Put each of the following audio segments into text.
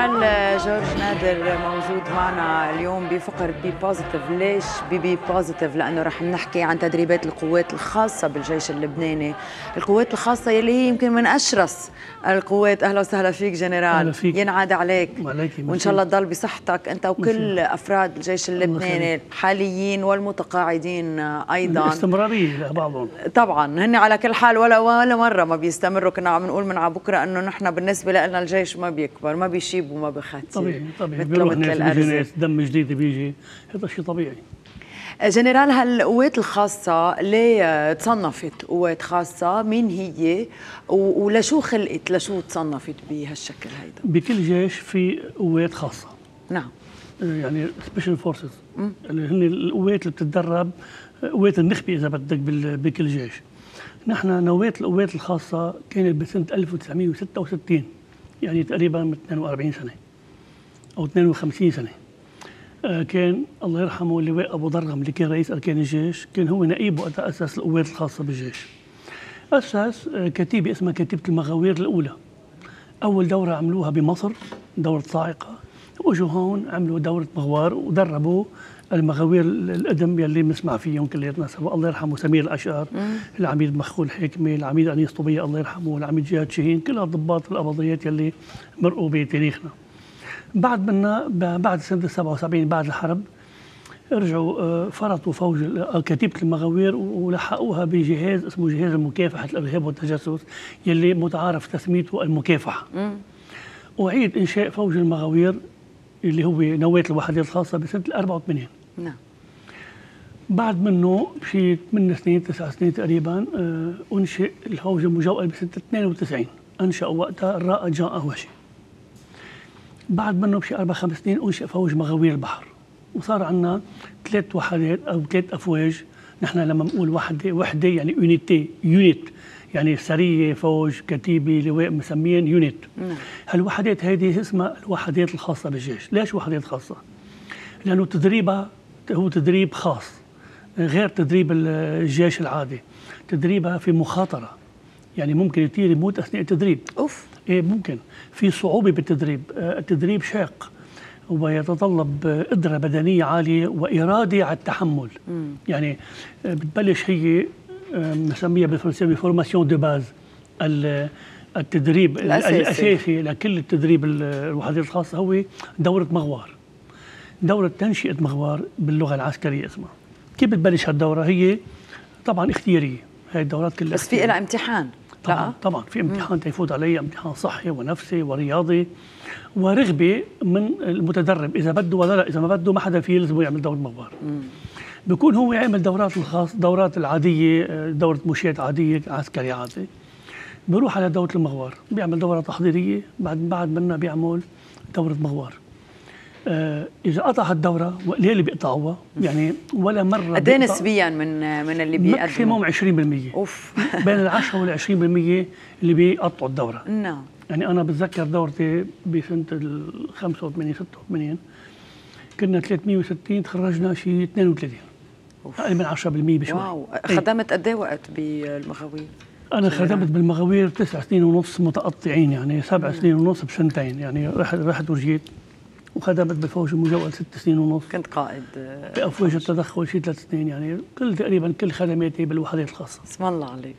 جنرال جورج نادر موجود معنا اليوم بفقرة Be Positive. ليش Be Be Positive؟ لأنه رح نحكي عن تدريبات القوات الخاصة بالجيش اللبناني. القوات الخاصة يلي هي يمكن من أشرس القوات. أهلا وسهلا فيك جنرال. أهلا فيك. ينعاد عليك. وإن شاء الله تضل بصحتك. أنت وكل ميرسي. أفراد الجيش اللبناني. الحاليين والمتقاعدين أيضا. الاستمرارية لبعضهم طبعا. هن على كل حال ولا ولا مرة ما بيستمروا. كنا عم نقول من على بكره إنه نحن بالنسبة لنا الجيش ما بيكبر ما بيشيب وما بيختير طبيعي طبيعي. بيروح ناس بيجي ناس دم جديد بيجي. هذا شيء طبيعي. جنرال هالقوات الخاصة ليه تصنفت قوات خاصة مين هي؟ ولشو خلقت لشو تصنفت بهالشكل هيدا؟ بكل جيش في قوات خاصة. نعم. يعني special forces اللي هن القوات اللي بتتدرب قوات النخبة إذا بدك بكل جيش. نحن نواة القوات الخاصة كانت بسنة 1966 يعني تقريبا من 42 سنة أو 52 سنة. آه، كان الله يرحمه اللواء أبو ضرغم اللي كان رئيس أركان الجيش كان هو نائب وقتها أسس القوات الخاصة بالجيش. أسس آه، كتيبة اسمها كتيبة المغاوير الأولى. أول دورة عملوها بمصر دورة صاعقة. وجوا هون عملوا دورة مغوار ودربوا المغاوير القدم يلي بنسمع فيهم كلياتنا سوا الله يرحمه سمير الأشقر العميد مخول حكمي العميد أنيس طوبية الله يرحمه العميد جهاد شاهين كلها ضباط القبضيات يلي مرقوا بتاريخنا. بعد منا بعد سنة 77 بعد الحرب رجعوا آه، فرطوا فوج كتيبة المغاوير ولحقوها بجهاز اسمه جهاز مكافحة الإرهاب والتجسس يلي متعارف تسميته المكافحة. وعيد إنشاء فوج المغاوير اللي هو نواة الوحدات الخاصة بسنة 84 نعم. بعد منه بشي 8 سنين 9 سنين تقريبا آه، أنشئ الفوج المجوهر بسنه 92 أنشأ وقتها الرائد جان اهوشي بعد منه بشي أربع خمس سنين أنشئ فوج مغاوير البحر. وصار عندنا ثلاث وحدات أو ثلاث أفواج. نحن لما بنقول وحدة وحدة يعني unité unit يعني سرية فوج كتيبة لواء مسميين unit نعم. هالوحدات هذه اسمها الوحدات الخاصة بالجيش. ليش وحدات خاصة؟ لأنه تدريبها هو تدريب خاص غير تدريب الجيش العادي. تدريبها في مخاطرة. يعني ممكن يطير يموت أثناء التدريب. أوف. إيه ممكن. في صعوبة بالتدريب. آه، التدريب شاق ويتطلب قدرة بدنية عالية وإرادة على التحمل. يعني آه، بتبلش هي آه، مسميها بالفرنسية formation de base التدريب الأساسي. الأساسي لكل التدريب ال- الوحدات الخاصة هو دورة مغوار. دوره تنشئه مغوار باللغة العسكرية اسمها. كيف بتبلش هالدورة؟ هي طبعا اختيارية. هاي الدورات كلها بس في اختيارية. لها امتحان. طبعا لا؟ طبعا. في امتحان تيفوت علي امتحان صحي ونفسي ورياضي ورغبة من المتدرب. إذا بده ولا لا إذا ما بده ما حدا فيه يلزمه يعمل دورة مغوار. بيكون هو يعمل دورات الخاص دورات العادية آه، دورة مشاة عادية عسكري عادي بيروح على دورة المغوار. بيعمل دورة تحضيرية بعد بعد منها بيعمل دورة مغوار. إذا قطع الدورة وقليل بيقطعوها؟ يعني ولا مرة قد إيه نسبيا من من اللي بيقدموا؟ ماكسيموم 20% أوف. بين ال 10 وال 20% اللي بيقطعوا الدورة. نعم. يعني أنا بتذكر دورتي بسنة ال 85 86 كنا 360 تخرجنا شيء 32 أقل من 10% بشوي. واو. إيه. خدمت قد إيه وقت بالمغاوير؟ أنا خدمت بالمغاوير تسع سنين ونص متقطعين يعني سبع سنين ونص بسنتين. يعني رحت رحت ورجيت وخدمت بفوج المجول ست سنين ونص. كنت قائد. بأفواج التدخل شيء ثلاث سنين يعني كل تقريبا كل خدماتي بالوحدات الخاصة. اسم الله عليك.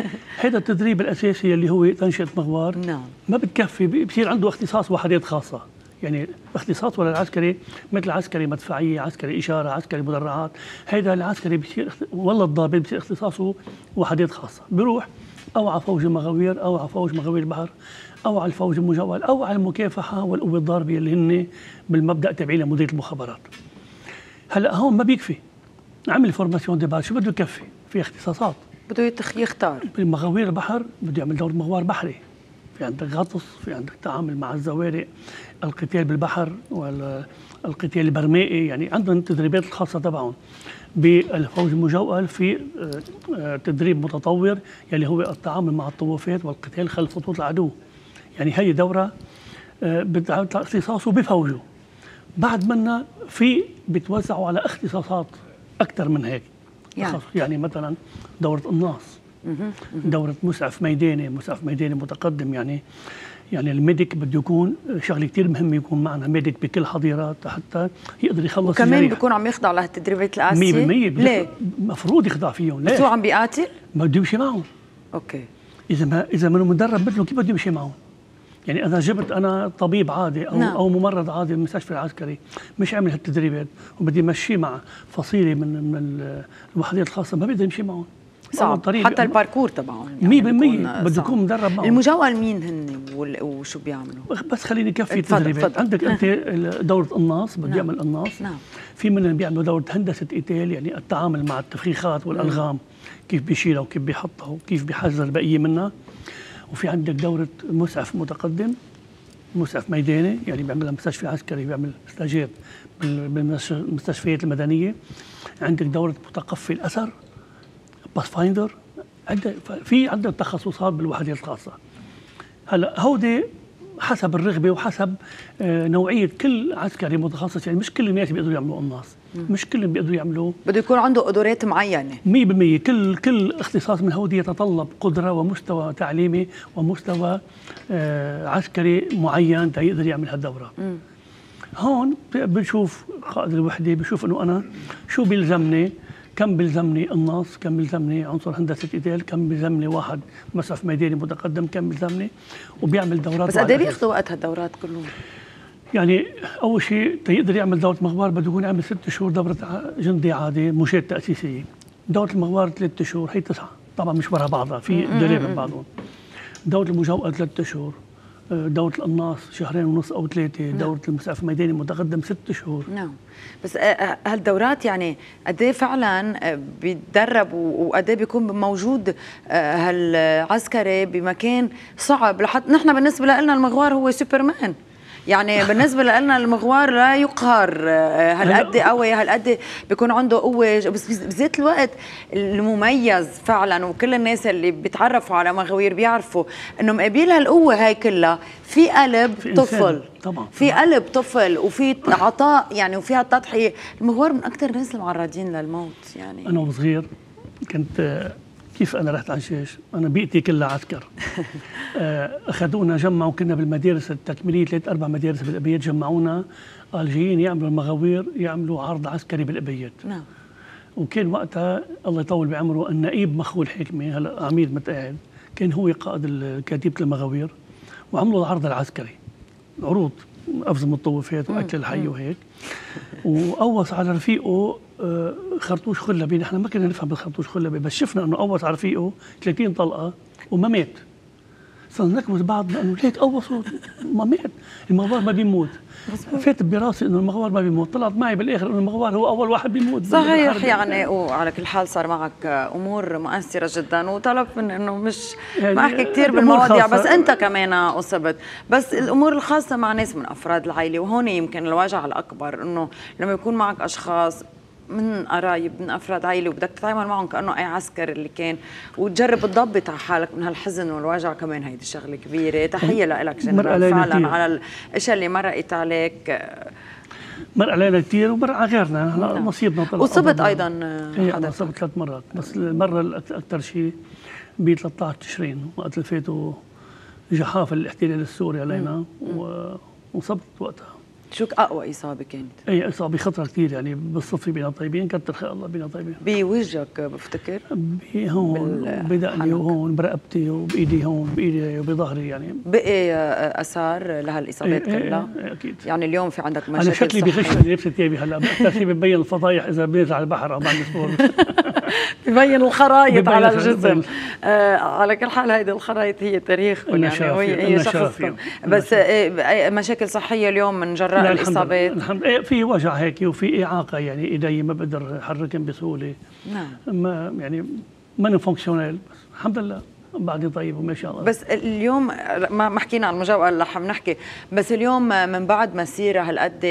هذا التدريب الأساسي اللي هو تنشئة مغوار نعم. ما بتكفي بصير عنده اختصاص وحدات خاصة. يعني اختصاص ولا العسكري؟ مثل عسكري مدفعية عسكري إشارة عسكري مدرعات. هيدا العسكري بصير والله الضابط بصير اختصاصه وحدات خاصة. بيروح أو على فوج المغاوير أو على فوج مغاوير البحر أو على الفوج المجوقل أو على المكافحة والقوة الضاربة اللي هن بالمبدأ تابعين لمديرية المخابرات. هلأ هون ما بيكفي. عمل formation دي شو بده يكفي؟ في اختصاصات. بده يختار. بالمغاوير البحر بده يعمل دور مغوار بحري. في عندك غطس في عندك تعامل مع الزوارق القتال بالبحر والقتال البرمائي يعني عندهم التدريبات الخاصة تبعهم. بالفوج المجوقل في آه، آه، تدريب متطور يلي هو التعامل مع الطوافات والقتال خلف خطوط العدو. يعني هي دورة آه، اختصاصه بفوجه بعد منا في بتوزعوا على اختصاصات أكثر من هيك. يعني؟ يعني مثلا دورة قناص دورة مسعف ميداني مسعف ميداني متقدم يعني يعني الميديك بده يكون شغلة كثير مهمة يكون معنا ميديك بكل حظيرات حتى يقدر يخلص وكمان. بيكون عم يخضع لهالتدريبات القاسية 100% ليه؟ المفروض يخضع فيهم ليش؟ بس هو عم بيقاتل؟ بده يمشي معهم أوكي إذا ما إذا منه مدرب مثله كيف بده يمشي معهم؟ يعني إذا جبت أنا طبيب عادي أو نعم. أو ممرض عادي بالمستشفى العسكري مش عامل هالتدريبات وبدي امشيه مع فصيلة من من الوحدات الخاصة ما بيقدر يمشي معهم صعب حتى ال parcours تبعهم 100% يعني بده يكون مدرب معهم. المجوقل مين هن وشو بيعملوا؟ بس خليني كفي التدريبات عندك أنت دورة قناص بده نعم. يعمل قناص نعم. في منهم بيعملوا دورة هندسة ايتال يعني التعامل مع التفخيخات والألغام كيف بيشيلها وكيف بيحطها وكيف بيحذر البقيه منها. وفي عندك دورة مسعف متقدم مسعف ميداني يعني بيعملها مستشفى عسكري بيعمل stagiaire بالمستشفيات المدنية. عندك دورة مقتفي الأثر pathfinder في عندك تخصصات بالوحدات الخاصة. هلا هودي حسب الرغبة وحسب آه، نوعية كل عسكري متخصص يعني مش كل الناس بيقدروا يعملوا قناص مش كلهم بيقدروا يعملوا بده يكون عنده قدرات معينة. 100% كل كل اختصاص من هودي يتطلب قدرة ومستوى تعليمي ومستوى آه عسكري معين يقدر يعمل هالدورة. هون بنشوف قائد الوحدة بشوف إنه أنا شو بيلزمني. كم بيلزمني النص كم بيلزمني عنصر هندسة إيديل كم بيلزمني واحد مسرف ميداني متقدم كم بيلزمني وبيعمل دورات بس قد إيه بياخذوا وقت هالدورات كلهم؟ يعني أول شيء تيقدر يعمل دورة مغوار بده يكون عامل ست شهور دورة جندي عادي مشاة تأسيسية. دورة المغوار ثلاث شهور هي تسعة. طبعا مش ورا بعضها في دريب من بعضهم. دورة المجاورة ثلاث شهور. دورة القناص شهرين ونص أو ثلاثة نعم. دورة المسعف الميداني متقدم ست شهور. نعم. بس آه، آه، هالدورات يعني قد إيه فعلا آه، بيتدرب وقد إيه بيكون موجود هالعسكري بمكان صعب؟ لحتى نحن بالنسبة لنا المغوار هو سوبرمان. يعني بالنسبة لنا المغوار لا يقهر. آه، هالقد قوي هالقد بيكون عنده قوة. بس بذات الوقت المميز فعلا وكل الناس اللي بيتعرفوا على مغوير بيعرفوا إنه مقابل هالقوة هاي كلها في قلب في طفل. طبعا في قلب طفل وفي عطاء يعني وفيها التضحيه المغوار من أكثر الناس المعرضين للموت يعني. أنا وصغير كنت كيف أنا رحت على الجيش؟ أنا بيئتي كلها عسكر. آه، أخذونا جمعوا كنا بالمدارس التكميلية ثلاث أربع مدارس بالأبيات جمعونا. قال جايين يعملوا المغاوير يعملوا عرض عسكري بالأبيات. نعم. وكان وقتها الله يطول بعمره النائب مخول حكمة هلا عميد متقاعد كان هو قائد كتيبه المغاوير وعملوا العرض العسكري. عروض افز المطوفات وأكل الحي وهيك. وقوص على رفيقه خرطوش خلبي. نحن ما كنا نفهم بالخرطوش خلبي بس شفنا إنه قوص على رفيقه 30 طلقة وما مات. صرنا نكبس بعض لأنه ليك قوصوا ما مات. المغوار ما بيموت. فات براسي إنه المغوار ما بيموت. طلعت معي بالآخر إنه المغوار هو أول واحد بيموت. صحيح يعني وعلى كل حال صار معك أمور مؤثرة جدا وطلب من إنه مش يعني ما أحكي كثير بالمواضيع بس أنت كمان أصبت. بس الأمور الخاصة مع ناس من أفراد العائلة وهون يمكن الوجع الأكبر إنه لما يكون معك أشخاص من قرايب من أفراد عائلة وبدك تتعامل معهم كأنه أي عسكر اللي كان. وتجرب تضبط على حالك من هالحزن والوجع كمان هيدي شغلة كبيرة. تحية لك جنرال فعلا على الاشياء اللي مرقت عليك. مر علينا كثير ومر على غيرنا. هلا نعم. نصيبنا طلع وصبت أيضا إيه أنا صبت ثلاث مرات. بس المرة الاكثر شيء ب 13 تشرين وقت اللي فاتوا جحافل الاحتلال السوري علينا. وصبت وقتها. شو أقوى إصابة كانت؟ أي إصابة خطرة كثير يعني بالصدفة بينا طيبين كتر خير الله بينا طيبين. بوجهك بفتكر؟ هون بدقني وهون برقبتي وبإيدي هون بإيدي وبظهري يعني. بقي أثار لهالإصابات إيه كلها؟ إيه أكيد. يعني اليوم في عندك مشاكل أنا شكلي بغش اني لابسه ثيابي هلا؟ أكثر شيء ببين الفضايح إذا بنزل على البحر أو بعد الأسبوع ببين الخرايط على الجسم. آه على كل حال هيدي الخرايط هي تاريخكم يعني هي شخصكم بس آه مشاكل صحية اليوم من جراء الإصابات. الحمد لله. في وجع هيك وفي إعاقة يعني إيدي ما بقدر احركهم بسهولة. نعم. ما يعني ما فونكشونيل بس الحمد لله. بعدين طيب وما الله. بس اليوم ما حكينا عن المجاورة هلا حنحكي بس اليوم من بعد مسيرة هالقد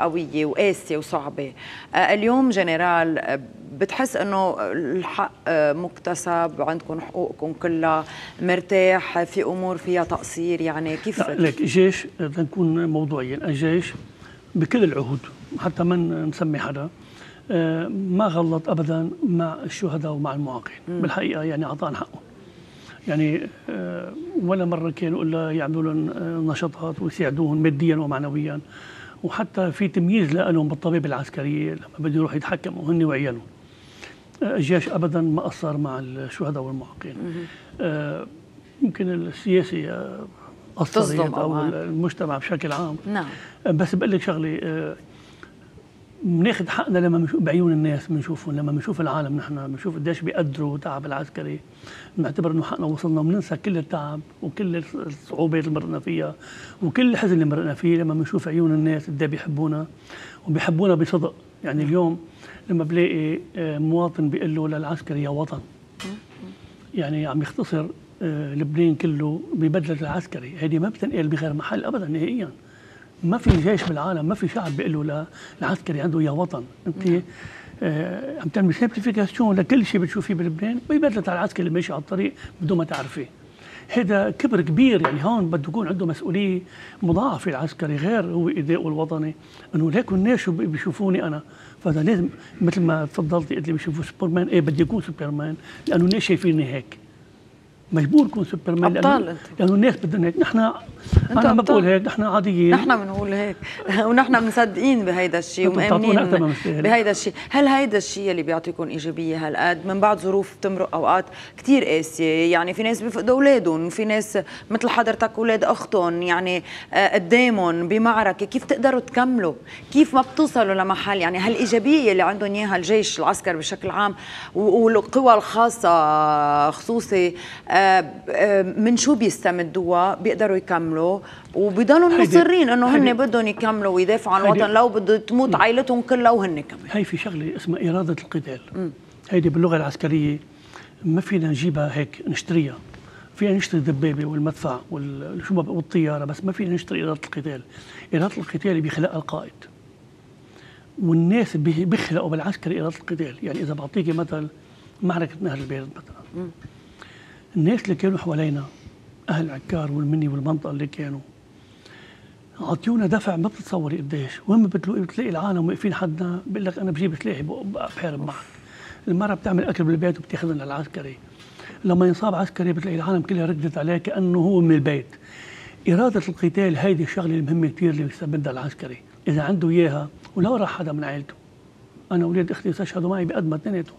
قوية وقاسية وصعبة. اليوم جنرال بتحس إنه الحق مكتسب عندكم حقوقكم كلها مرتاح في أمور فيها تقصير يعني كيف؟ لك الجيش لنكون موضوعيين. الجيش بكل العهود حتى ما نسمي حدا ما غلط ابدا مع الشهداء ومع المعاقين. بالحقيقة يعني اعطانا حقه يعني آه، ولا مرة كانوا إلا يعملوا لهم آه، نشاطات ويساعدوهم ماديا ومعنويا. وحتى في تمييز لهم بالطبيب العسكرية لما بده يروح يتحكموا هن وعيالهم الجيش ابدا ما قصر مع الشهداء والمعاقين يمكن السياسة قصرت أو المجتمع بشكل عام. نعم. بس بقول لك شغلة بناخذ حقنا لما بنشوف بعيون الناس بنشوفهم لما بنشوف العالم نحن بنشوف قديش بيقدروا تعب العسكري. بنعتبر إنه حقنا وصلنا وبننسى كل التعب وكل الصعوبات اللي مرقنا فيها وكل الحزن اللي مرقنا فيه لما بنشوف عيون الناس قد بيحبونا وبيحبونا بصدق. يعني اليوم لما بلاقي آه، مواطن بيقول له للعسكري يا وطن. يعني عم يختصر آه، لبنان كله ببدلة العسكري. هذه ما بتنقل بغير محل ابدا نهائيا. ما في جيش بالعالم ما في شعب بيقول له للعسكري عنده يا وطن. أنت آه عم تعمل simplification لكل شيء بتشوفيه بلبنان ببدله على العسكري اللي ماشي على الطريق بدون ما تعرفيه هذا كبر كبير يعني هون بده يكون عنده مسؤولية مضاعفة العسكري غير هو اداؤه الوطني. إنه ليكن الناس شو بيشوفوني أنا. فهذا لازم مثل ما تفضلتي قلت لي بيشوفوا سوبرمان. إيه بدي اكون سوبرمان لأنه الناس شايفيني هيك. مجبور يكون سوبرمان أبطال لأنه, لأنه الناس بدهم هيك. نحن أنا ما بقول هيك نحن عاديين. نحن بنقول هيك. ونحن مصدقين بهيدا الشيء ومؤمنين بهيدا الشيء. هل هيدا الشيء اللي بيعطيكم إيجابية هالقد؟ من بعد ظروف بتمرق أوقات كثير قاسية. يعني في ناس بيفقدوا أولادهم وفي ناس مثل حضرتك أولاد أختهم يعني آه، قدامهم بمعركة. كيف تقدروا تكملوا؟ كيف ما بتوصلوا لمحل؟ يعني هالإيجابية اللي عندهم إياها الجيش العسكر بشكل عام والقوى الخاصة خصوصي آه، من شو بيستمدوها بيقدروا يكملوا. وبضلوا مصرين إنه هن بدهم يكملوا ويدافعوا عن الوطن. لو بده تموت عائلتهم كلها وهن كمان. هي في شغلة اسمها إرادة القتال. هيدي باللغة العسكرية ما فينا نجيبها هيك نشتريها. فينا نشتري الدبابة والمدفع والطيارة بس ما فينا نشتري إرادة القتال. إرادة القتال بيخلقها القائد. والناس بيخلقوا بالعسكري إرادة القتال. يعني إذا بعطيكي مثل معركة نهر البيض مثلا. الناس اللي كانوا حوالينا أهل عكار والمني والمنطقة اللي كانوا أعطيونا دفع ما بتتصوري قديش. وين بتلاقي العالم واقفين حدنا بيقول لك أنا بجيب سلاحي بحارب معك. المرة بتعمل أكل بالبيت وبتاخذنا للعسكري. لما ينصاب عسكري بتلاقي العالم كلها ردت عليه كأنه هو من البيت. إرادة القتال هيدي الشغلة المهمه كثير اللي بيستبدها العسكري. إذا عنده إياها ولو راح حدا من عائلته أنا أولاد أختي استشهدوا معي بقد ما اثنيناتهم.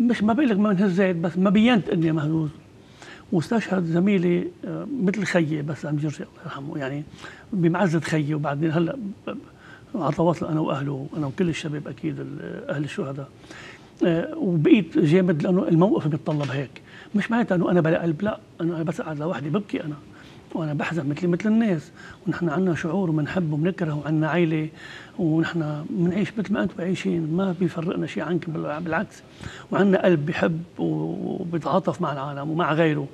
مش ما بقول لك ما انهزيت بس ما بينت إني مهزوز. واستشهد زميلي آه، مثل خيي بس عم يرجع الله يرحمه يعني بمعزة خيي وبعدين هلأ على تواصل أنا وأهله أنا وكل الشباب أكيد أهل الشهداء. آه، وبقيت جامد لأنه الموقف بيتطلب هيك. مش معناتها إنه أنا بلا قلب لا أنا بس قاعد لوحدي ببكي أنا. وأنا بحزن مثلي مثل الناس. ونحن عندنا شعور وبنحب وبنكره وعندنا عائله ونحن بنعيش مثل ما أنتم عايشين. ما بيفرقنا شيء عنكم بالعكس. وعندنا قلب بيحب وبيتعاطف مع العالم ومع غيره.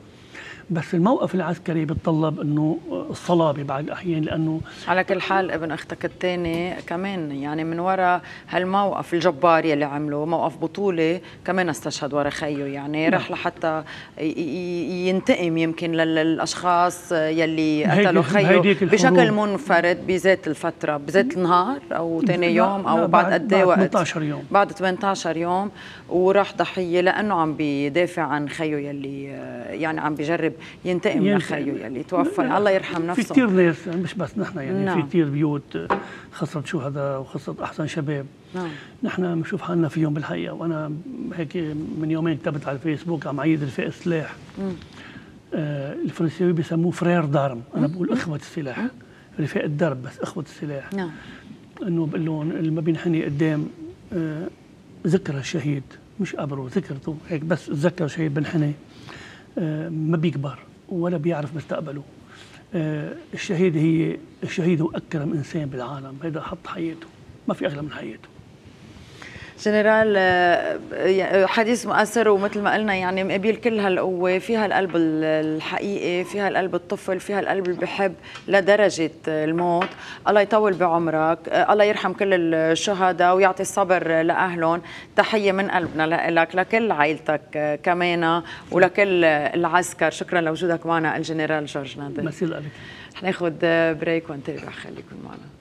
بس الموقف العسكري بتطلب إنه الصلاه ببعض الأحيان لأنه على كل حال ابن أختك الثاني كمان يعني من وراء هالموقف الجبار يلي عمله موقف بطولة كمان استشهد ورا خيه يعني نعم. رح لحتى ينتقم يمكن للأشخاص يلي قتلوا خيه بشكل منفرد بذات الفترة بذات النهار أو ثاني يوم أو بعد قد إيه وقت؟ 18 يوم. بعد 18 يوم وراح ضحية لأنه عم بيدافع عن خيه يلي يعني عم بيجرب ينتقم من خيه يلي توفى. الله يرحم نفسه. في كثير ناس مش بس نحن يعني نعم. في كثير بيوت خسرت شهداء وخسرت أحسن شباب. نعم. نحن بنشوف حالنا فيهم بالحقيقة وأنا هيك من يومين كتبت على الفيسبوك عم عيد رفاق السلاح آه الفرنسيوي بيسموه فرير دارم. أنا بقول أخوة السلاح. رفاق الدرب بس أخوة السلاح. نعم. إنه بقول لهم اللي ما بينحني قدام آه ذكرى الشهيد مش قبره ذكرته هيك بس تذكر شهيد بنحني. ما بيكبر ولا بيعرف مستقبله. آه، الشهيد هي الشهيد هو اكرم إنسان بالعالم. هذا حط حياته. ما في أغلى من حياته. جنرال آه، حديث مؤثر ومثل ما قلنا يعني مقابل كل هالقوة فيها القلب الحقيقي فيها القلب الطفل فيها القلب اللي بحب لدرجة الموت. الله يطول بعمرك آه، الله يرحم كل الشهداء ويعطي الصبر لأهلهم. تحية من قلبنا لك لكل عائلتك آه، كمان ولكل العسكر. شكرا لوجودك معنا الجنرال جورج نادر. مسي لك. حناخذ بريك ونتابع خليكم معنا.